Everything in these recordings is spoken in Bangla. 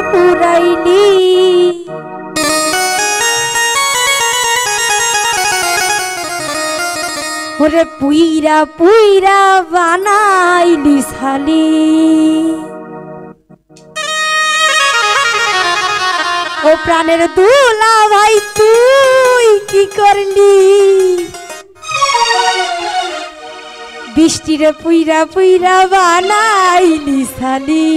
পুরাইলি। ওরে পুইরা পুইরা বানাইলি শালি। ও প্রাণের দুলা ভাই, তুই কি করলি? বৃষ্টিরে পুইরা পুইরা বানাইলি শালি।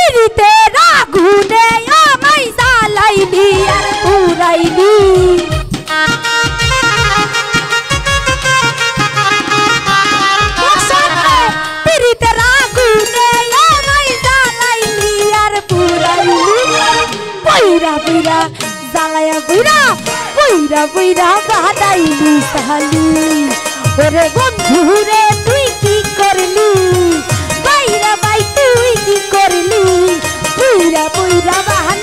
পিড়িতে রাগুনে আমায় জ্বালাইলি আর পুরাইলি পুইরা পুইরা, জ্বালায়া পুইরা পুইরা পুইরা বানাইলি শালি। ওরে বন্ধু রে তুই কি করলি? বাইরা করলি পুইরা পুইরা বানাইলি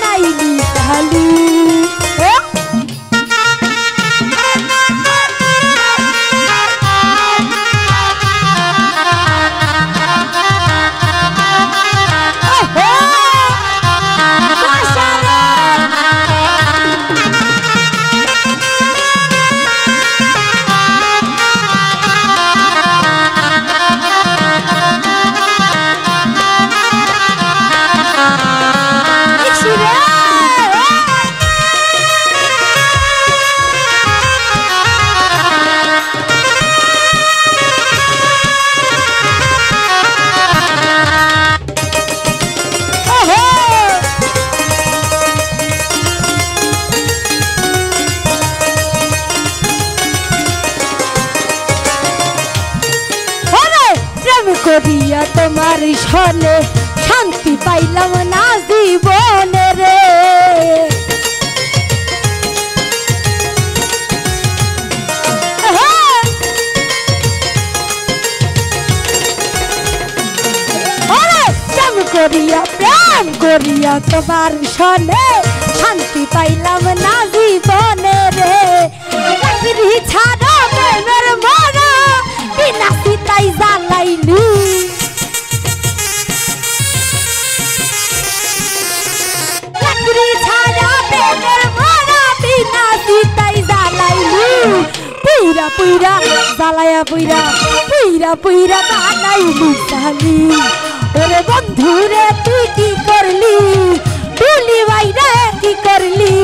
তোমার সনে শান্তি পাইলাম না জীবনে রে। করিয়া, প্রেম করিয়া তোমার সনে শান্তি পাইলাম না জীবনে রে। ছাড়া প্রেমের মরা, বিনা সীতাই জ্বালাইলি পুইরা, জ্বালায়া পুইরা পুইরা পুইরা বানাইলি শালি ওরে বন্ধু রে, তুই কি করলি? ডুলি বাইরে কি করলি?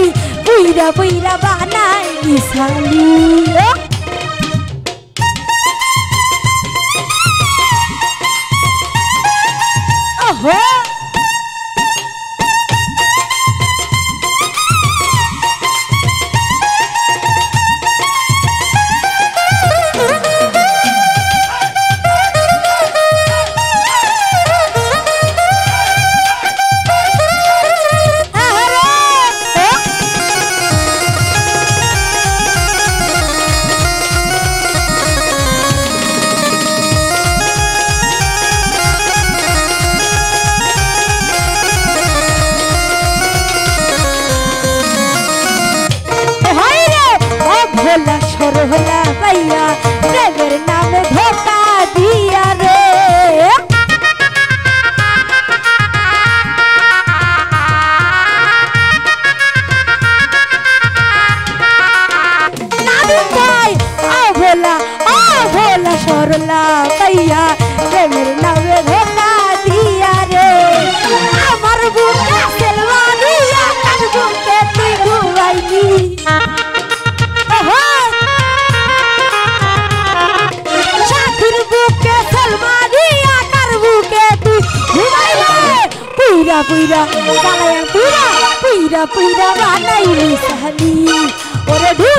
পুইরা পুইরা বানাইলি শালি পাইয়া প্রেমের নামে ধোকা দিয়া রে। সরলা পাইয়া পুইরা পুইরা গালায়া পুইরা পুইরা পুইরা বানাইলি সাহালি ওরে ঢুলি বাইরে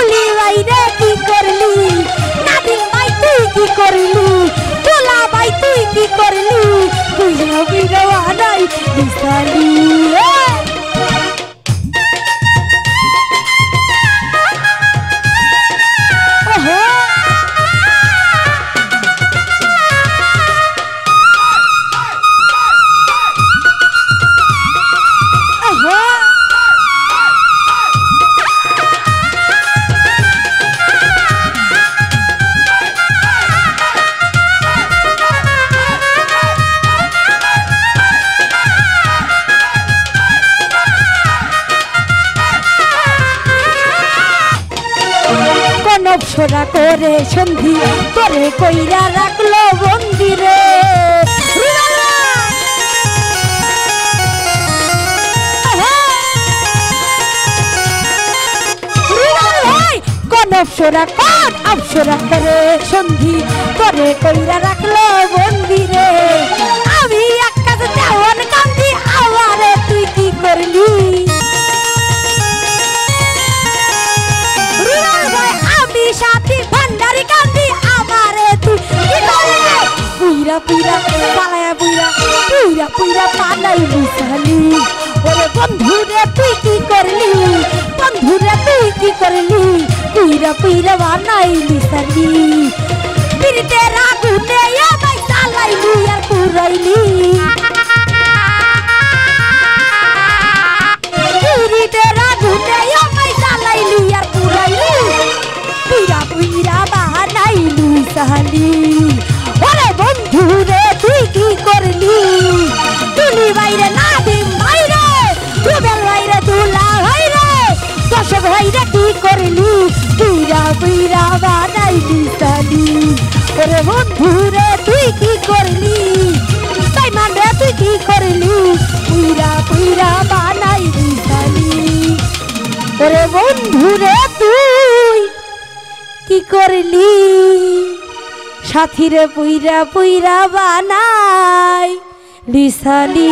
ছোড়া করে সন্ধি তোরে কইরা রাখল বন্দিরে কোন অপসরা কোন অপসরা করে সন্ধি তোরে কইরা রাখল বন্দিরে পুইরা পুইরা পালায়া পুইরা পুইরা পুইরা পালাই বিশালি ওরে বন্ধু রে তুই কি করলি বন্ধু রে তুই কি করলি পুইরা পুইরা বানাই বিশালি পিরিতে রাগুনে আমায় চালাইলি আর পুরাইলি পিরিতে ওরে বন্ধু রে তুই কি করলি? সাথীরে পুইরা পুইরা বানাই লিসালি।